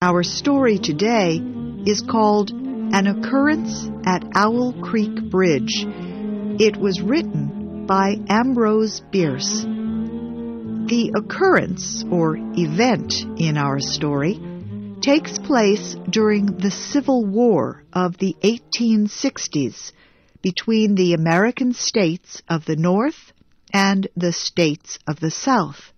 Our story today is called An Occurrence at Owl Creek Bridge. It was written by Ambrose Bierce. The occurrence, or event, in our story takes place during the Civil War of the 1860s between the American states of the North and the states of the South.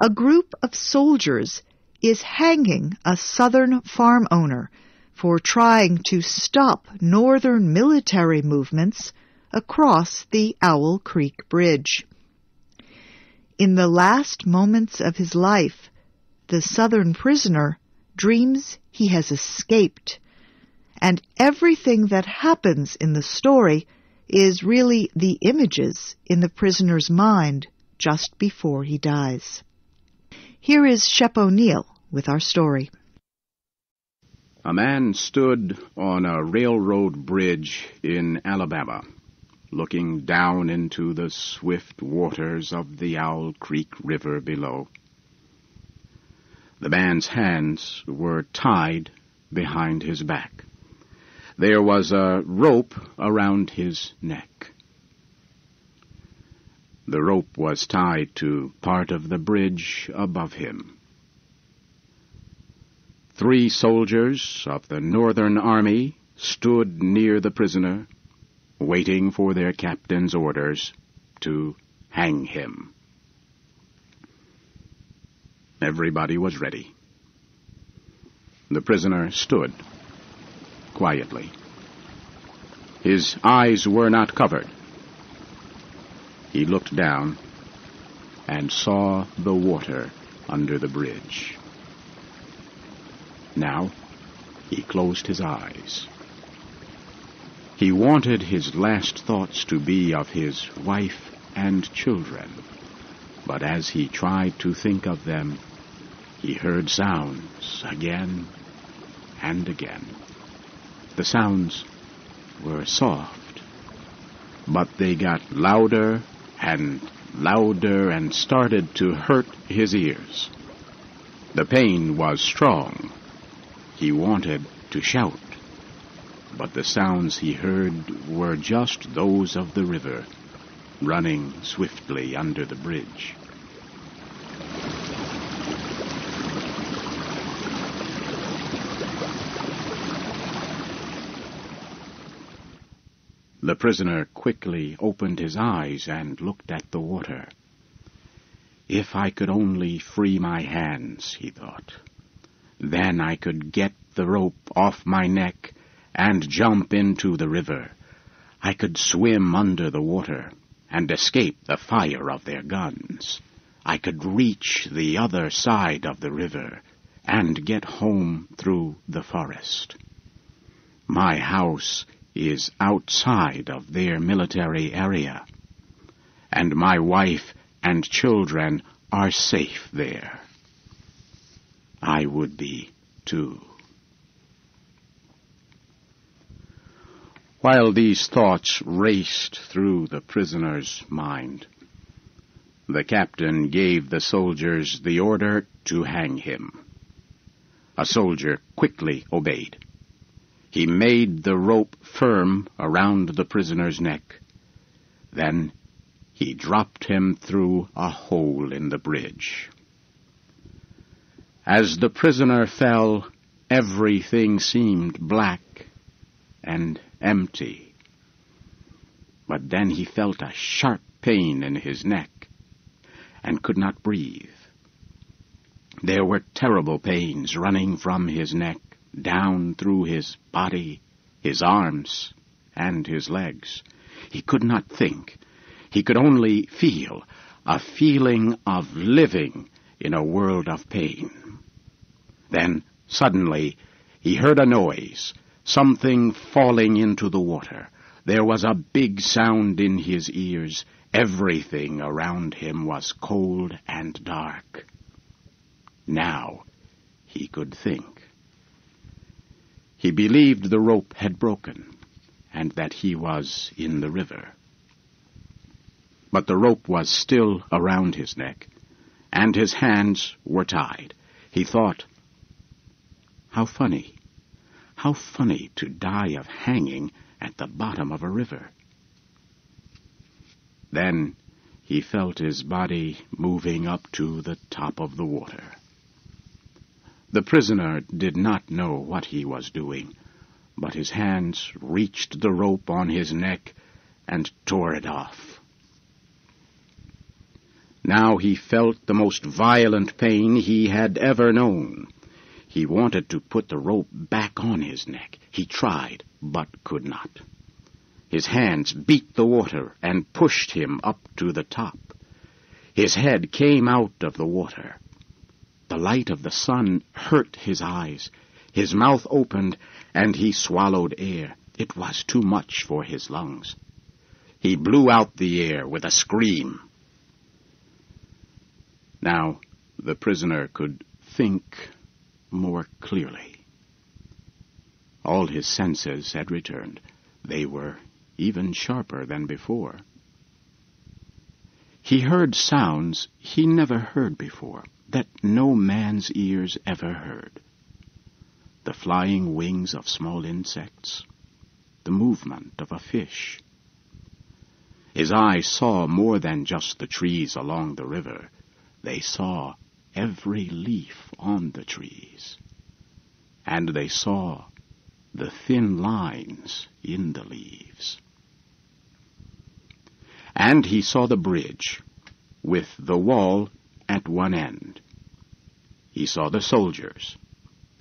A group of soldiers is hanging a Southern farm owner for trying to stop Northern military movements across the Owl Creek Bridge. In the last moments of his life, the Southern prisoner dreams he has escaped, and everything that happens in the story is really the images in the prisoner's mind just before he dies. Here is Shep O'Neal with our story. A man stood on a railroad bridge in Alabama, looking down into the swift waters of the Owl Creek River below. The man's hands were tied behind his back. There was a rope around his neck. The rope was tied to part of the bridge above him. Three soldiers of the Northern Army stood near the prisoner, waiting for their captain's orders to hang him. Everybody was ready. The prisoner stood quietly. His eyes were not covered. He looked down and saw the water under the bridge. Now he closed his eyes. He wanted his last thoughts to be of his wife and children, but as he tried to think of them, he heard sounds again and again. The sounds were soft, but they got louder and louder and started to hurt his ears. The pain was strong. He wanted to shout, but the sounds he heard were just those of the river running swiftly under the bridge. The prisoner quickly opened his eyes and looked at the water. If I could only free my hands, he thought. Then I could get the rope off my neck and jump into the river. I could swim under the water and escape the fire of their guns. I could reach the other side of the river and get home through the forest. My house is outside of their military area, and my wife and children are safe there. I would be too. While these thoughts raced through the prisoner's mind, the captain gave the soldiers the order to hang him. A soldier quickly obeyed. He made the rope firm around the prisoner's neck. Then he dropped him through a hole in the bridge. As the prisoner fell, everything seemed black and empty. But then he felt a sharp pain in his neck and could not breathe. There were terrible pains running from his neck down through his body, his arms, and his legs. He could not think. He could only feel a feeling of living in a world of pain. Then, suddenly, he heard a noise, something falling into the water. There was a big sound in his ears. Everything around him was cold and dark. Now he could think. He believed the rope had broken, and that he was in the river. But the rope was still around his neck, and his hands were tied. He thought, How funny. How funny to die of hanging at the bottom of a river. Then he felt his body moving up to the top of the water. The prisoner did not know what he was doing, but his hands reached the rope on his neck and tore it off. Now he felt the most violent pain he had ever known. He wanted to put the rope back on his neck. He tried, but could not. His hands beat the water and pushed him up to the top. His head came out of the water. The light of the sun hurt his eyes. His mouth opened, and he swallowed air. It was too much for his lungs. He blew out the air with a scream. Now the prisoner could think more clearly. All his senses had returned. They were even sharper than before. He heard sounds he never heard before that no man's ears ever heard. The flying wings of small insects, the movement of a fish. His eyes saw more than just the trees along the river. They saw every leaf on the trees. And they saw the thin lines in the leaves. And he saw the bridge, with the wall at one end. He saw the soldiers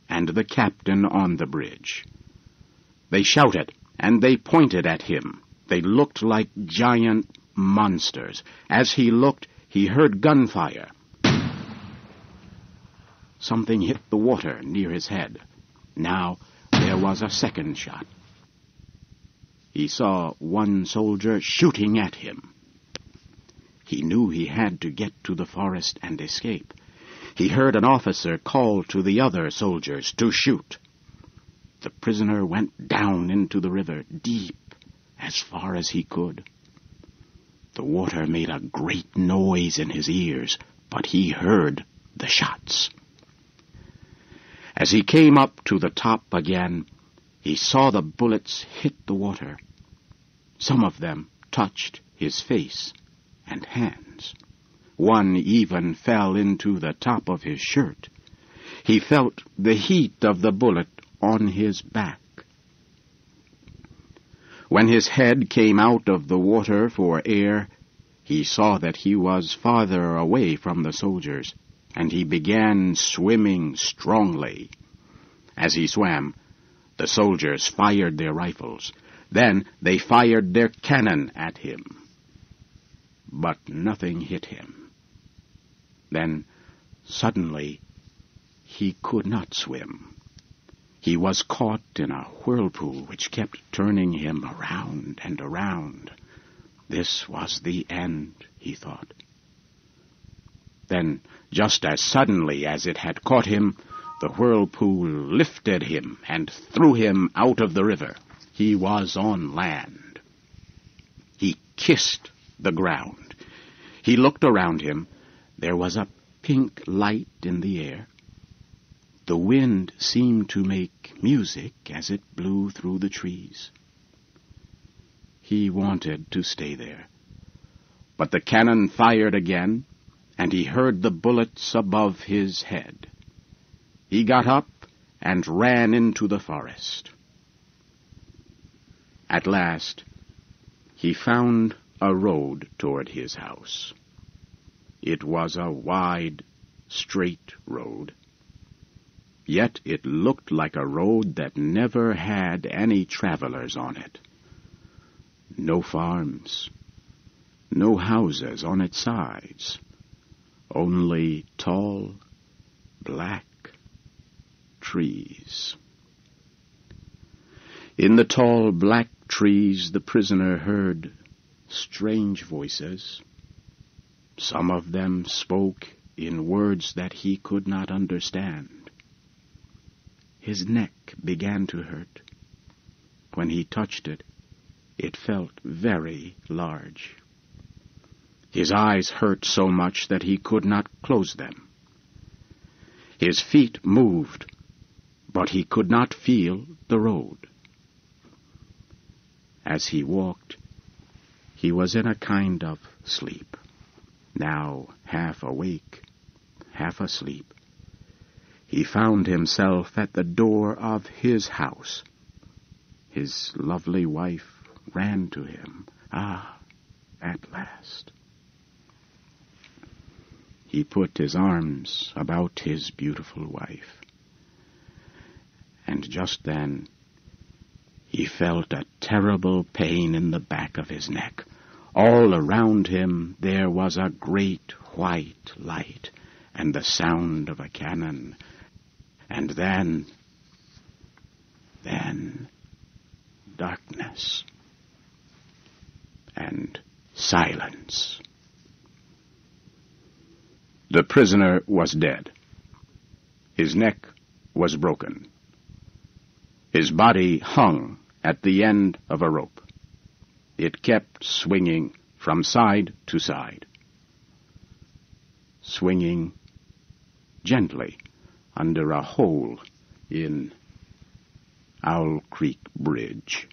and the captain on the bridge. They shouted and they pointed at him. They looked like giant monsters. As he looked, he heard gunfire. Something hit the water near his head. Now there was a second shot. He saw one soldier shooting at him. He knew he had to get to the forest and escape. He heard an officer call to the other soldiers to shoot. The prisoner went down into the river, deep, as far as he could. The water made a great noise in his ears, but he heard the shots. As he came up to the top again, he saw the bullets hit the water. Some of them touched his face and hands. One even fell into the top of his shirt. He felt the heat of the bullet on his back. When his head came out of the water for air, he saw that he was farther away from the soldiers, and he began swimming strongly. As he swam, the soldiers fired their rifles. Then they fired their cannon at him but nothing hit him. Then, suddenly, he could not swim. He was caught in a whirlpool which kept turning him around and around. This was the end, he thought. Then, just as suddenly as it had caught him, the whirlpool lifted him and threw him out of the river. He was on land. He kissed the ground. He looked around him. There was a pink light in the air. The wind seemed to make music as it blew through the trees. He wanted to stay there. But the cannon fired again, and he heard the bullets above his head. He got up and ran into the forest. At last, he found a road toward his house. It was a wide, straight road. Yet it looked like a road that never had any travelers on it. No farms, no houses on its sides, only tall, black trees. In the tall black trees the prisoner heard strange voices. Some of them spoke in words that he could not understand. His neck began to hurt. When he touched it, it felt very large. His eyes hurt so much that he could not close them. His feet moved, but he could not feel the road. As he walked, he was in a kind of sleep, now half awake, half asleep. He found himself at the door of his house. His lovely wife ran to him. Ah, at last. He put his arms about his beautiful wife. And just then he felt a terrible pain in the back of his neck. All around him there was a great white light and the sound of a cannon. And then, then, darkness and silence. The prisoner was dead. His neck was broken. His body hung at the end of a rope. It kept swinging from side to side, swinging gently under a hole in Owl Creek Bridge.